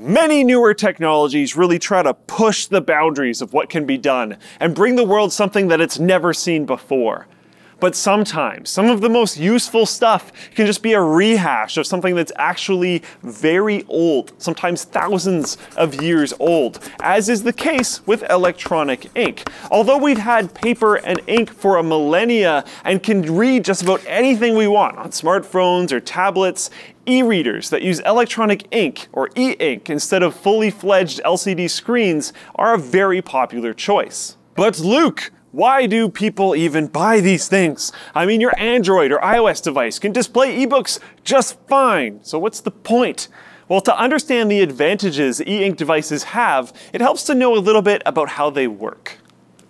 Many newer technologies really try to push the boundaries of what can be done and bring the world something that it's never seen before. But sometimes, some of the most useful stuff can just be a rehash of something that's actually very old, sometimes thousands of years old, as is the case with electronic ink. Although we've had paper and ink for a millennia and can read just about anything we want on smartphones or tablets, E-readers that use electronic ink or e-ink instead of fully fledged LCD screens are a very popular choice. But Luke, why do people even buy these things? I mean, your Android or iOS device can display ebooks just fine, so what's the point? Well, to understand the advantages e-ink devices have, it helps to know a little bit about how they work.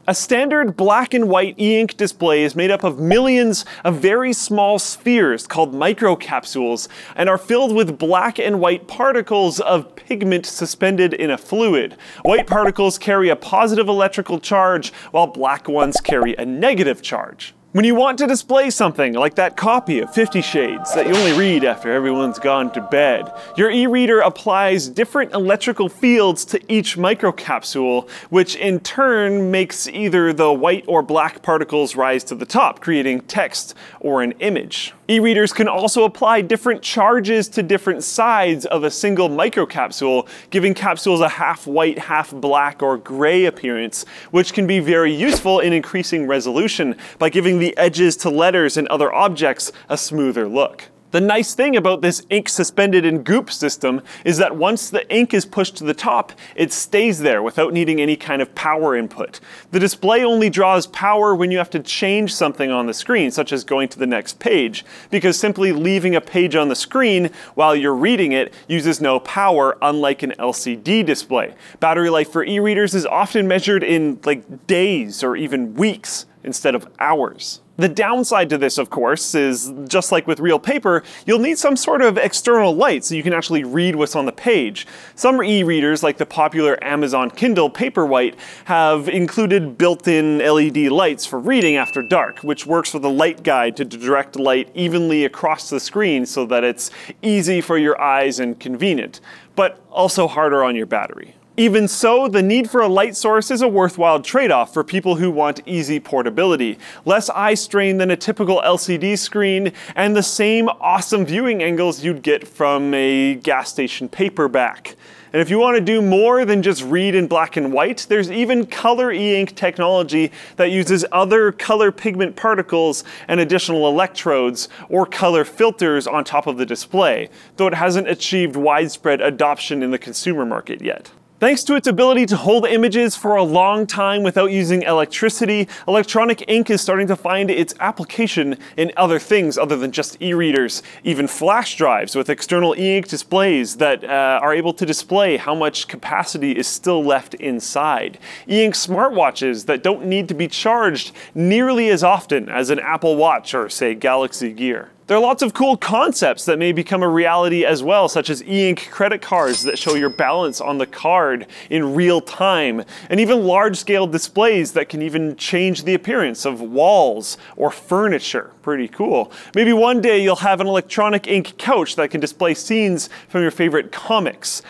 A standard black and white e-ink display is made up of millions of very small spheres called microcapsules and are filled with black and white particles of pigment suspended in a fluid. White particles carry a positive electrical charge while black ones carry a negative charge. When you want to display something like that copy of Fifty Shades that you only read after everyone's gone to bed, your e-reader applies different electrical fields to each microcapsule, which in turn makes either the white or black particles rise to the top, creating text or an image. E-readers can also apply different charges to different sides of a single microcapsule, giving capsules a half white, half black, or gray appearance, which can be very useful in increasing resolution by giving the edges to letters and other objects a smoother look. The nice thing about this ink suspended in goop system is that once the ink is pushed to the top, it stays there without needing any kind of power input. The display only draws power when you have to change something on the screen, such as going to the next page, because simply leaving a page on the screen while you're reading it uses no power, unlike an LCD display. Battery life for e-readers is often measured in like days or even weeks instead of hours. The downside to this, of course, is just like with real paper, you'll need some sort of external light so you can actually read what's on the page. Some e-readers, like the popular Amazon Kindle Paperwhite, have included built-in LED lights for reading after dark, which works with a light guide to direct light evenly across the screen so that it's easy for your eyes and convenient, but also harder on your battery. Even so, the need for a light source is a worthwhile trade-off for people who want easy portability, less eye strain than a typical LCD screen, and the same awesome viewing angles you'd get from a gas station paperback. And if you want to do more than just read in black and white, there's even color e-ink technology that uses other color pigment particles and additional electrodes or color filters on top of the display, though it hasn't achieved widespread adoption in the consumer market yet. Thanks to its ability to hold images for a long time without using electricity, electronic ink is starting to find its application in other things other than just e-readers. Even flash drives with external e-ink displays that uh, are able to display how much capacity is still left inside. E-ink smartwatches that don't need to be charged nearly as often as an Apple Watch or say Galaxy Gear. There are lots of cool concepts that may become a reality as well, such as e-ink credit cards that show your balance on the card in real time, and even large-scale displays that can even change the appearance of walls or furniture. Pretty cool. Maybe one day you'll have an electronic ink couch that can display scenes from your favorite comics,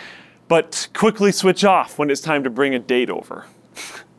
but quickly switch off when it's time to bring a date over.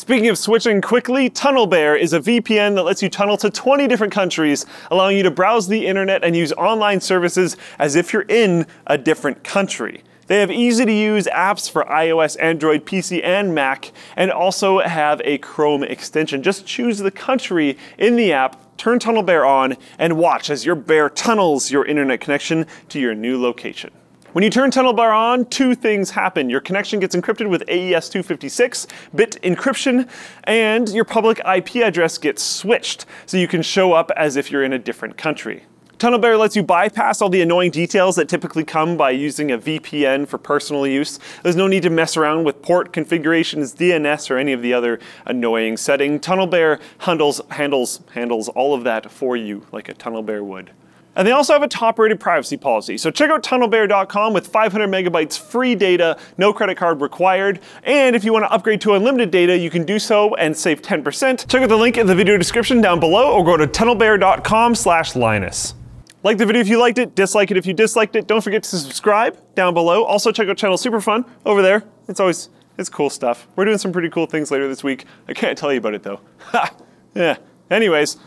Speaking of switching quickly, TunnelBear is a VPN that lets you tunnel to 20 different countries, allowing you to browse the internet and use online services as if you're in a different country. They have easy to use apps for iOS, Android, PC, and Mac, and also have a Chrome extension. Just choose the country in the app, turn TunnelBear on, and watch as your bear tunnels your internet connection to your new location. When you turn TunnelBear on, two things happen. Your connection gets encrypted with AES-256 bit encryption, and your public IP address gets switched, so you can show up as if you're in a different country. TunnelBear lets you bypass all the annoying details that typically come by using a VPN for personal use. There's no need to mess around with port configurations, DNS, or any of the other annoying setting. TunnelBear handles, handles, handles all of that for you like a TunnelBear would. And they also have a top-rated privacy policy. So check out tunnelbear.com with 500 megabytes free data, no credit card required. And if you want to upgrade to unlimited data, you can do so and save 10%. Check out the link in the video description down below or go to tunnelbear.com slash Linus. Like the video if you liked it, dislike it if you disliked it. Don't forget to subscribe down below. Also check out Channel Super Fun over there. It's always, it's cool stuff. We're doing some pretty cool things later this week. I can't tell you about it though. Ha! Yeah. Anyways,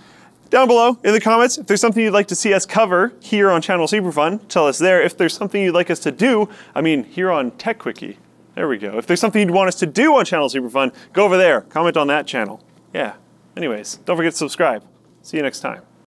down below in the comments, if there's something you'd like to see us cover here on Channel Super Fun, tell us there. If there's something you'd like us to do, I mean, here on Tech Quickie, there we go. If there's something you'd want us to do on Channel Super Fun, go over there, comment on that channel. Yeah. Anyways, don't forget to subscribe. See you next time.